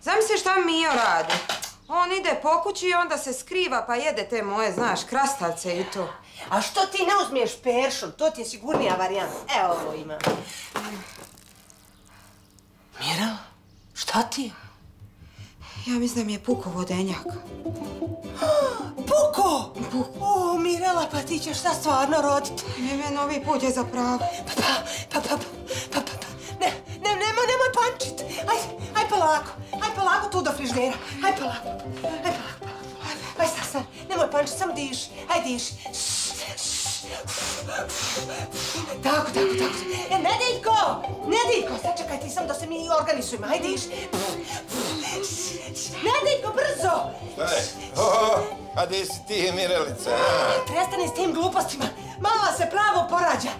Zamisli šta Mio radi. On ide po kući i onda se skriva pa jede te moje, znaš, krastavce i to. A što ti ne uzmiješ peršun? To ti je sigurnija varijanta. Evo ovo ima. Mirela, šta ti je? Ja mislim da mi je puko vodenjak. Puko! O, Mirela, pa ti ćeš šta stvarno roditi? Ne, me novi put je za pravo. Pa, pa, pa, pa, pa, pa, pa, ne, ne, nemoj, nemoj pančit. Aj, aj polako, aj polako tu do friždera. Aj polako, aj polako. Aj sad, sad, nemoj pančit, samo diši, aj diši. Tako, tako, tako. E, Nediljko, Nediljko, sačekaj ti sam da se mi organizujemo, aj diši. Nediljko, brzo! Šta je? A gdje si ti, Mirelica? a? Prestani s tim glupostima, mala se pravo porađa.